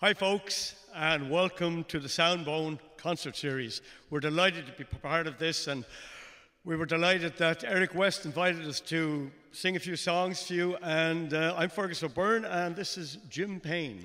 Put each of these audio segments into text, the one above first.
Hi, folks, and welcome to the Soundbone concert series. We're delighted to be part of this, and we were delighted that Eric West invited us to sing a few songs for you. And uh, I'm Fergus O'Byrne, and this is Jim Payne.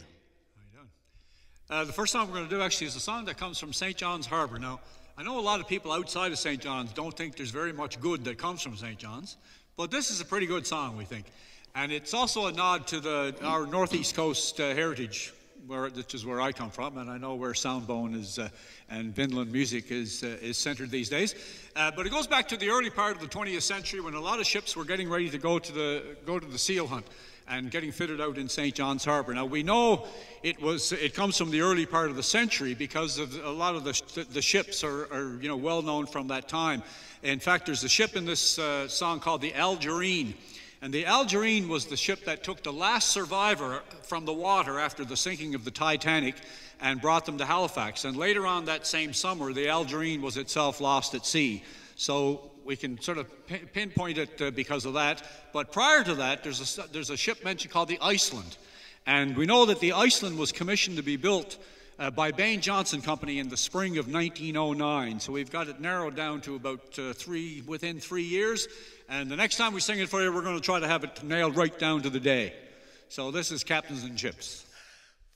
Uh, the first song we're going to do actually is a song that comes from St. John's Harbour. Now, I know a lot of people outside of St. John's don't think there's very much good that comes from St. John's, but this is a pretty good song, we think. And it's also a nod to the, our Northeast Coast uh, heritage, where, which is where I come from, and I know where Soundbone is uh, and Vinland music is, uh, is centered these days. Uh, but it goes back to the early part of the 20th century when a lot of ships were getting ready to go to the, go to the seal hunt and getting fitted out in St. John's Harbour. Now we know it was it comes from the early part of the century because of a lot of the, the ships are, are you know well known from that time. In fact, there's a ship in this uh, song called the Algerine. And the Algerine was the ship that took the last survivor from the water after the sinking of the Titanic and brought them to Halifax. And later on that same summer, the Algerine was itself lost at sea. So we can sort of pinpoint it uh, because of that. But prior to that, there's a, there's a ship mentioned called the Iceland. And we know that the Iceland was commissioned to be built uh, by Baine Johnston Company in the spring of 1909. So we've got it narrowed down to about uh, three, within three years. And the next time we sing it for you, we're going to try to have it nailed right down to the day. So this is Captains and Ships.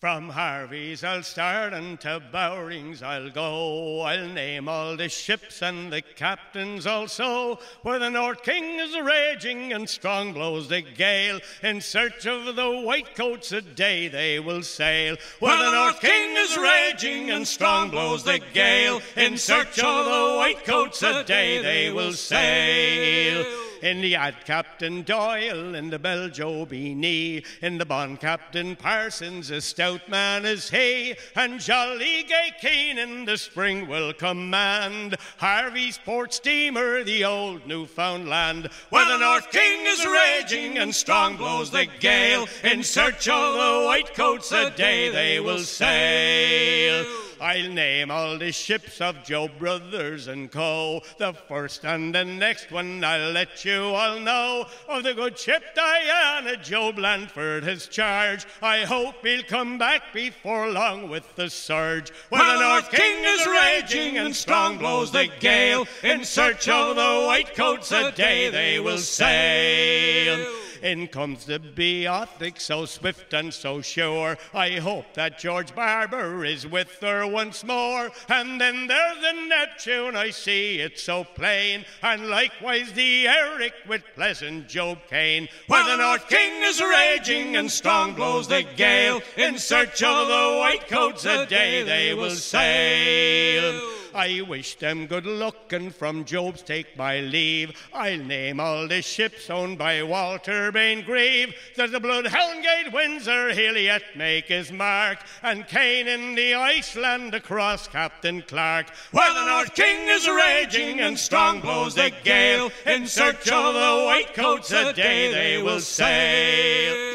From Harvey's I'll start and to Bowring's I'll go. I'll name all the ships and the captains also. Where the North King is raging and strong blows the gale. In search of the white coats a day they will sail. Where the North King is raging and strong blows the gale. In search of the white coats a day they will sail. In the ad Captain Doyle, in the bell Joe Beanie, in the bond Captain Parsons, a stout man is he, and jolly gay Keen in the spring will command Harvey's port steamer, the old Newfoundland, where the North King is raging and strong blows the gale. In search of the white coats a day they will sail. I'll name all the ships of Job Brothers and Co. The first and the next one I'll let you all know. Of the good ship Diana, Joe Blandford has charge. I hope he'll come back before long with the surge. Where the North King is raging and strong blows the gale. In search of the white coats a day they will sail. In comes the Beothic, so swift and so sure. I hope that George Barbour is with her once more. And then there's the Neptune, I see it so plain. And likewise the Eric with pleasant Job Kean. Where the North King is raging and strong blows the gale. In search of the white coats a day they will sail. I wish them good luck, and from Job's take my leave. I'll name all the ships owned by Walter Baine Grieve. There's the Bloodhound Gate, Windsor, he'll yet make his mark. And Kean in the Iceland across Captain Clark. Where the North King is raging and strong blows the gale. In search of the white coats a day they will sail.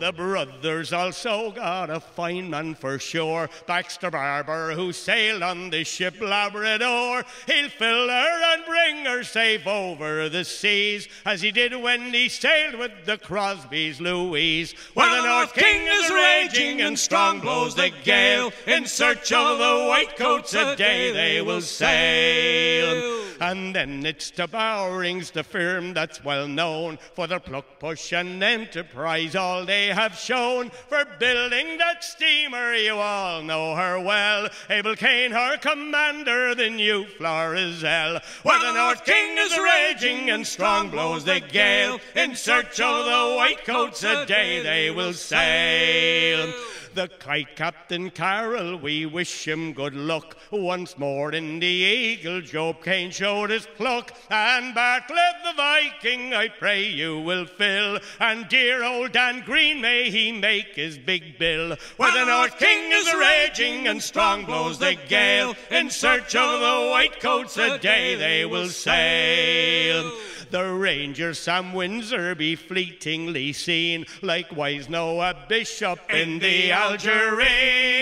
The brothers also got a fine man for sure. Baxter Barbour, who sailed on the ship Labrador. He'll fill her and bring her safe over the seas, as he did when he sailed with the Crosbie's Louise. Where the North King is raging and strong blows the gale, in search of the white coats a day they will sail. And then it's the Bowrings, the firm that's well known for their pluck, push, and enterprise all they have shown. For building that steamer, you all know her well. Abel Kean, her commander, the new Florizel. Where the North King is raging and strong blows the gale. In search of the white coats a day they will sail. The kite Captain Carroll, we wish him good luck. Once more in the Eagle, Job Kean showed his pluck. And Bartlett the Viking, I pray you will fill. And dear old Dan Green, may he make his big bill. Where the North King is raging and strong blows the gale. In search of the white coats a day they will sail. The Ranger Sam Windsor be fleetingly seen, likewise Noah Bishop in the Algerine.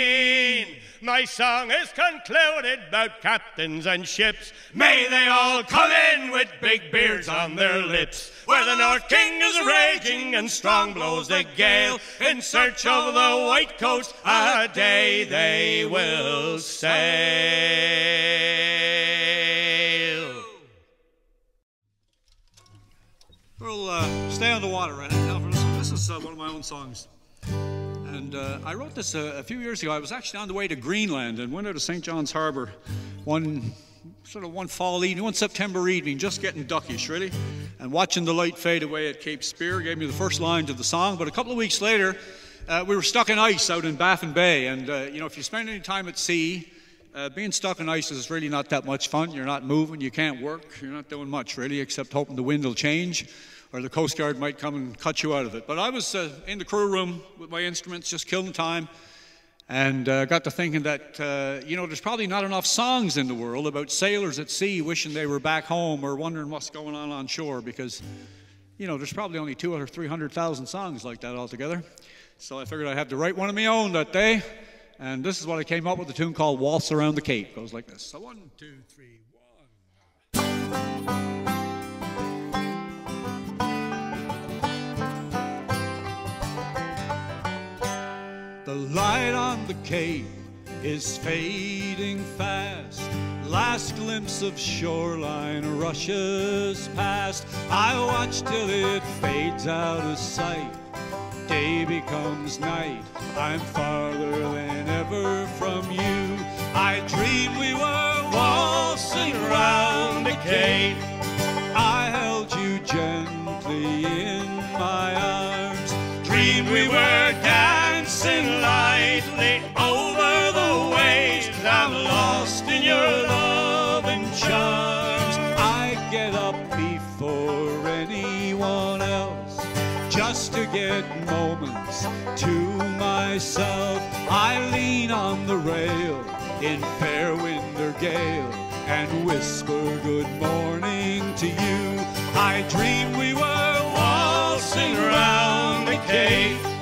My song is concluded about captains and ships. May they all come in with big beards on their lips. Where the North King is raging and strong blows the gale. In search of the white coast, a day they will sail. We'll uh, stay on the water right now for this. This is uh, one of my own songs. And uh, I wrote this a, a, few years ago. I was actually on the way to Greenland and went out to St. John's Harbor one sort of one fall evening, one September evening, just getting duckish, really, and watching the light fade away at Cape Spear gave me the first line to the song. But a couple of weeks later, uh, we were stuck in ice out in Baffin Bay. And, uh, you know, if you spend any time at sea, uh, being stuck in ice is really not that much fun. You're not moving, you can't work, you're not doing much, really, except hoping the wind will change or the Coast Guard might come and cut you out of it. But I was uh, in the crew room with my instruments, just killing time, and uh, got to thinking that, uh, you know, there's probably not enough songs in the world about sailors at sea wishing they were back home or wondering what's going on on shore because, you know, there's probably only two or 300,000 songs like that altogether. So I figured I'd have to write one of my own that day. And this is what I came up with a tune called Waltz Around the Cape. It goes like this. So one, two, three, one. The light on the cape is fading fast. Last glimpse of shoreline rushes past. I watch till it fades out of sight. Day becomes night. I'm farther than ever from you. I dream we were waltzing around the cape. Just to get moments to myself. I lean on the rail in fair wind or gale and whisper good morning to you. I dream we were waltzing around the cape.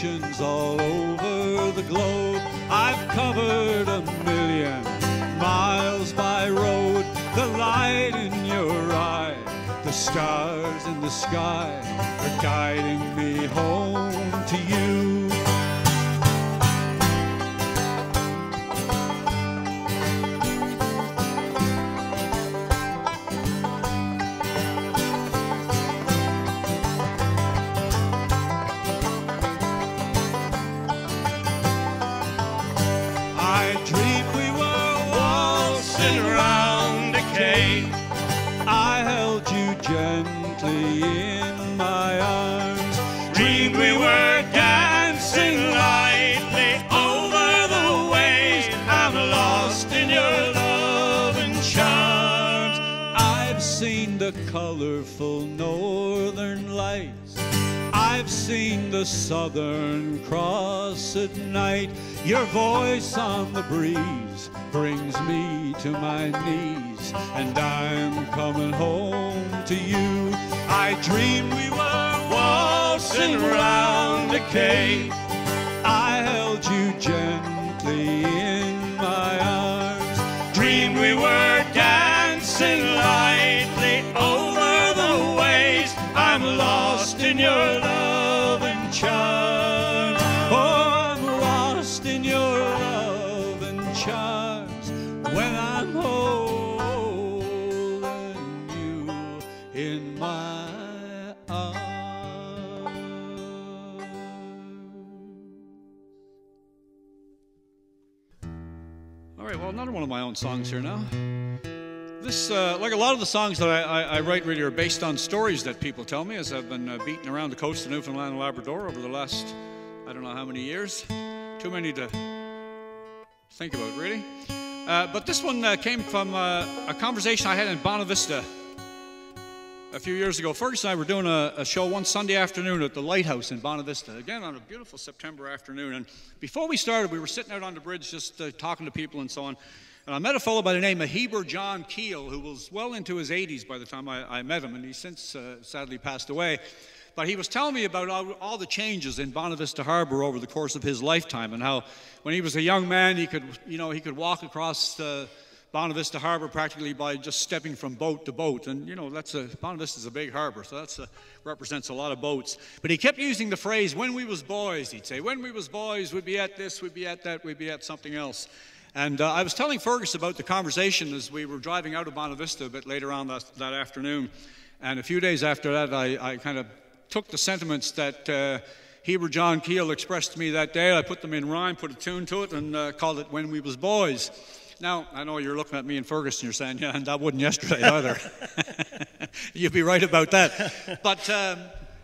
Oceans all over the globe. I've covered a million miles by road. The light in your eye, the stars in the sky are guiding me home to you. The colorful northern lights. I've seen the Southern Cross at night. Your voice on the breeze brings me to my knees, and I'm coming home to you. I dreamed we were waltzing around the cape. My own songs here now. This, uh, like a lot of the songs that I, I, I, write, really are based on stories that people tell me as I've been uh, beating around the coast of Newfoundland and Labrador over the last, I don't know how many years. Too many to think about, really. Uh, but this one uh, came from uh, a conversation I had in Bonavista a few years ago, Fergus and I were doing a, a, show one Sunday afternoon at the Lighthouse in Bonavista, again on a beautiful September afternoon. And before we started, we were sitting out on the bridge just uh, talking to people and so on. And I met a fellow by the name of Heber John Keel, who was well into his 80s by the time I, I met him, and he's since uh, sadly passed away. But he was telling me about all, all, the changes in Bonavista Harbor over the course of his lifetime, and how when he was a young man, he could, you know, he could walk across the Bonavista Harbor practically by just stepping from boat to boat. And, you know, that's a, Bonavista is a big harbor, so that represents a lot of boats. But he kept using the phrase, when we was boys, he'd say, when we was boys, we'd be at this, we'd be at that, we'd be at something else. And uh, I was telling Fergus about the conversation as we were driving out of Bonavista a bit later on that, that afternoon. And a few days after that, I, I kind of took the sentiments that uh, Heber John Keel expressed to me that day. I put them in rhyme, put a tune to it, and uh, called it When We Was Boys. Now, I know you're looking at me and Fergus and you're saying, yeah, and that wasn't yesterday either. You'd be right about that. But um,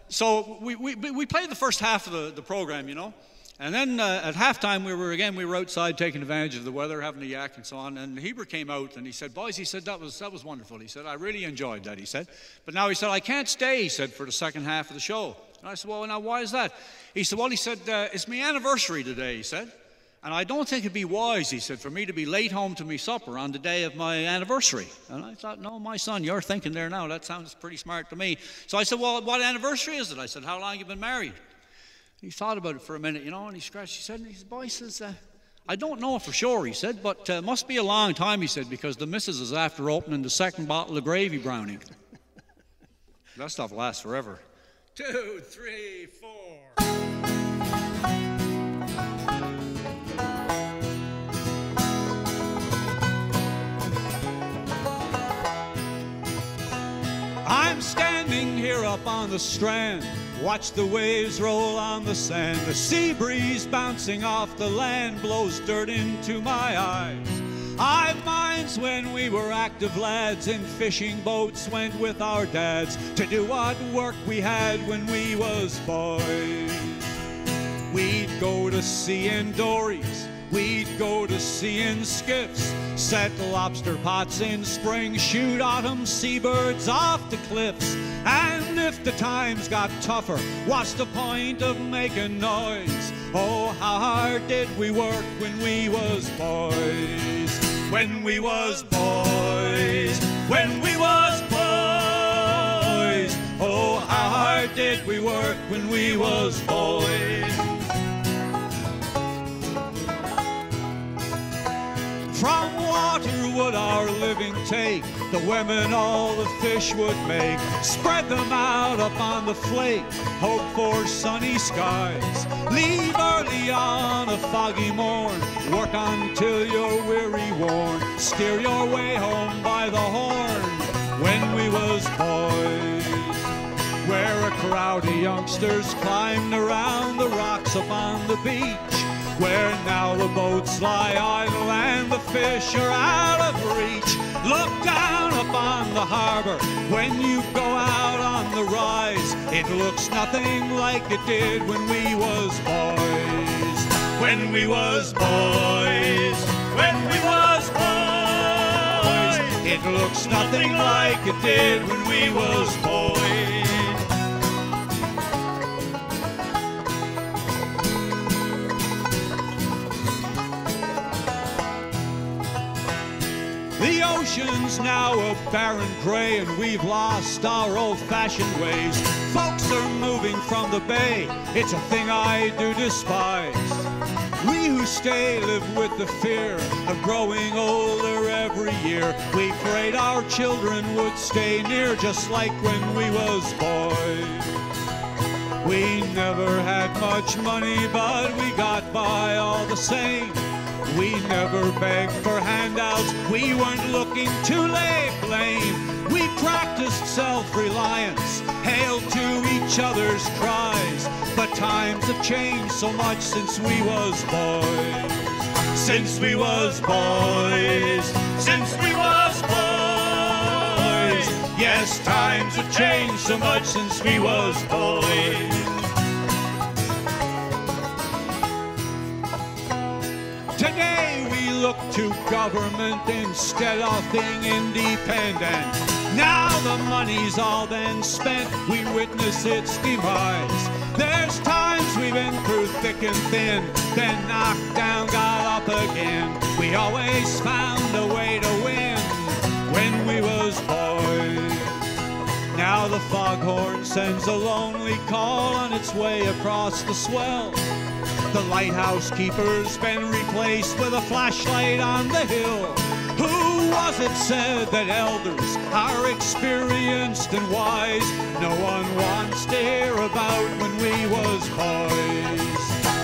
so we, we, we played the first half of the, the program, you know. And then uh, at halftime, we were again, we were outside taking advantage of the weather, having a yak and so on. And Heber came out and he said, Boys, he said, that was, that was wonderful. He said, I really enjoyed that, he said. But now he said, I can't stay, he said, for the second half of the show. And I said, Well, now why is that? He said, Well, he said, uh, It's my anniversary today, he said. And I don't think it'd be wise, he said, for me to be late home to me supper on the day of my anniversary. And I thought, no, my son, you're thinking there now. That sounds pretty smart to me. So I said, well, what anniversary is it? I said, how long you been married? He thought about it for a minute, you know, and he scratched his head and his boy says, uh, I don't know for sure, he said, but uh, must be a long time, he said, because the missus is after opening the second bottle of gravy brownie. that stuff lasts forever. Two, three, four. I'm standing here up on the strand. Watch the waves roll on the sand. The sea breeze bouncing off the land blows dirt into my eyes. I've minds when we were active lads in fishing boats went with our dads to do what work we had when we was boys. We'd go to sea in dories We'd go to sea in skiffs, set lobster pots in spring, shoot autumn seabirds off the cliffs. And if the times got tougher, what's the point of making noise? Oh, how hard did we work when we was boys? When we was boys, when we was boys. Oh, how hard did we work when we was boys? From water would our living take, the women all the fish would make. Spread them out upon the flake, hope for sunny skies. Leave early on a foggy morn, work until you're weary worn. Steer your way home by the horn when we was boys. Where a crowd of youngsters climbed around the rocks upon the beach where now the boats lie idle and the fish are out of reach. Look down upon the harbor when you go out on the rise. It looks nothing like it did when we was boys. When we was boys. When we was boys. It looks nothing like it did when we was boys. The ocean's now a barren gray, and we've lost our old fashioned ways. Folks are moving from the bay, it's a thing I do despise. We who stay live with the fear of growing older every year. We prayed our children would stay near, just like when we was boys. We never had much money, but we got by all the same. We never begged for handouts, we weren't looking to lay blame. We practiced self-reliance, hailed to each other's cries. But times have changed so much since we was boys. Since we was boys, since we was boys. Yes, times have changed so much since we was boys. Today we look to government instead of being independent. Now the money's all been spent, we witness its demise. There's times we've been through thick and thin, then knocked down, got up again. We always found a way to win when we was boys. Now the foghorn sends a lonely call on its way across the swell. The lighthouse keeper's been replaced with a flashlight on the hill. Who was it said that elders are experienced and wise? No one wants to hear about when we was boys.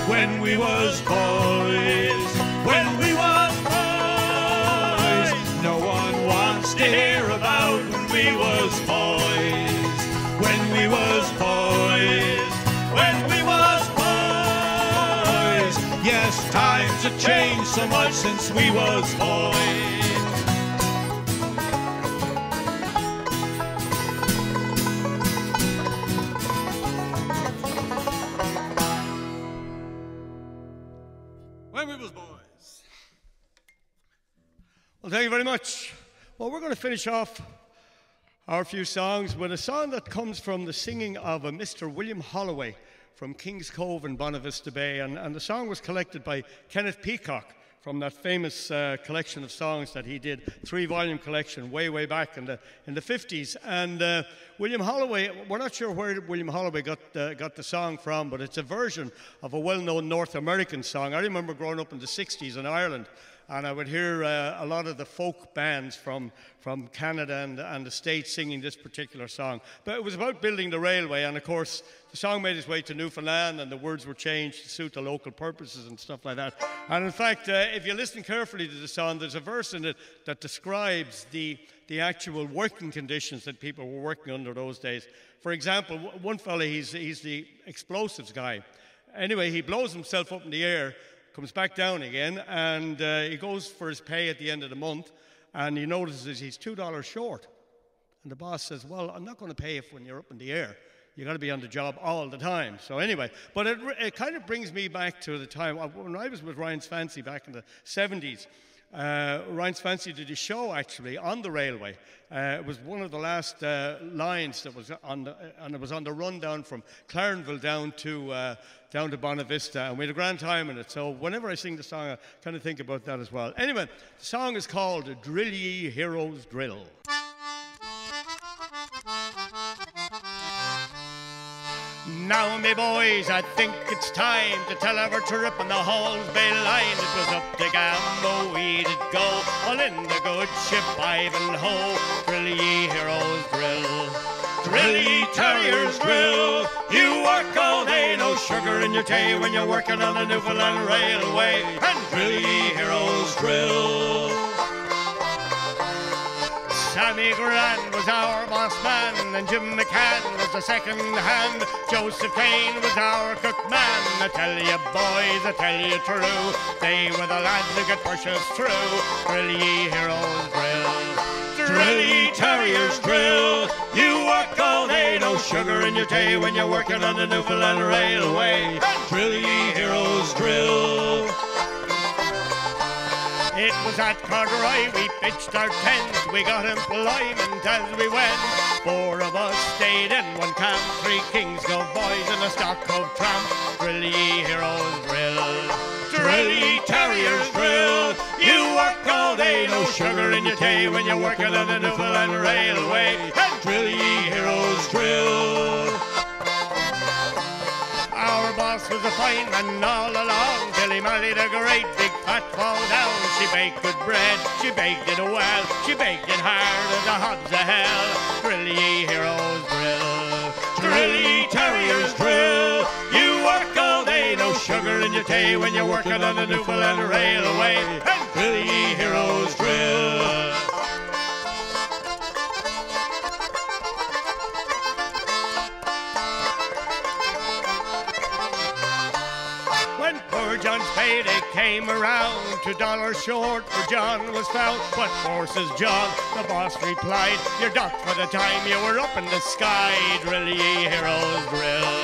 When we was boys. When we was boys. No one wants to hear about when we was boys. When we was boys. Times have changed so much since we was boys. When we was boys. Well, thank you very much. Well, we're going to finish off our few songs with a song that comes from the singing of a Mr. William Holloway from King's Cove in Bonavista Bay. And, and the song was collected by Kenneth Peacock from that famous uh, collection of songs that he did, three volume collection way, way back in the, in the 50s. And uh, William Holloway, we're not sure where William Holloway got, uh, got the song from, but it's a version of a well known North American song. I remember growing up in the 60s in Ireland and I would hear uh, a lot of the folk bands from, from Canada and, and the States singing this particular song. But it was about building the railway, and of course, the song made its way to Newfoundland, and the words were changed to suit the local purposes and stuff like that. And in fact, uh, if you listen carefully to the song, there's a verse in it that describes the, the actual working conditions that people were working under those days. For example, one fella, he's, he's the explosives guy. Anyway, he blows himself up in the air comes back down again, and uh, he goes for his pay at the end of the month, and he notices he's two dollars short. And the boss says, "Well, I'm not going to pay you when you're up in the air. You've got to be on the job all the time." So anyway, but it, it kind of brings me back to the time when I was with Ryan's Fancy back in the 70s. Uh, Ryan's Fancy did a show actually on the railway. Uh, it was one of the last uh, lines that was on, the, and it was on the run down from Clarenville down to uh, down to Bonavista, and we had a grand time in it. So whenever I sing the song, I kind of think about that as well. Anyway, the song is called "Drill Ye Heroes Drill." Now, me boys, I think it's time to tell our trip on the Halls Bay line. It was up to Gambo we did go, all in the good ship Ivanhoe. Drill ye heroes, drill. Drill ye terriers, drill. You work all day, no sugar in your tea when you're working on the Newfoundland Railway. And drill ye heroes, drill. Sammy Grand was our boss man, and Jim McCann was the second hand. Joseph Kane was our cook man. I tell you, boys, I tell you true, they were the lads who could push us through. Drill ye heroes, drill. Drill ye terriers, drill. Sugar in your tea when you're working on the Newfoundland Railway. Drill ye heroes, drill. It was at Carteroy we pitched our tent. We got employment as we went. Four of us stayed in one camp. Three Kings go boys and a stock of tramp. Drill ye heroes, drill. Drill ye terriers, drill. You work all day, no sugar in your tea when you're working on the Newfoundland Railway. Drill ye drill. Our boss was a fine man all along till he married a great big fat fall down. She baked good bread, she baked it well, she baked it hard as a hobs of hell. Drill ye heroes, drill. Drill ye terriers, drill. You work all day, no sugar in your tea when you're working on the Newfoundland Railway. And drill ye heroes, drill. Payday came around, two dollars short for John was found. What forces John? The boss replied, You're docked for the time you were up in the sky. Drill ye heroes, drill.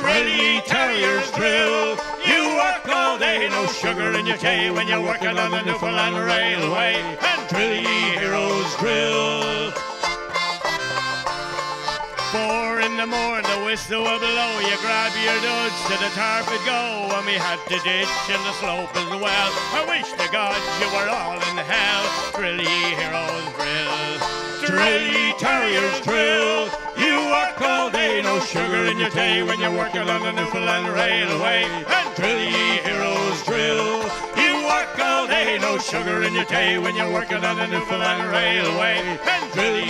drill ye terriers drill. You work all day, no sugar in your tea when you're working on the Newfoundland Railway. And drill ye heroes drill. Four in the morning, the whistle will blow. You grab your duds to the target go. And we had to ditch and the slope as well. I wish to God you were all in hell. Drill ye heroes drill. Drill ye terriers drill. You work all day, no sugar in your tea when you're working on the Newfoundland Railway. And drill ye heroes drill. You work all day, no sugar in your tea when you're working on the Newfoundland Railway. And drill.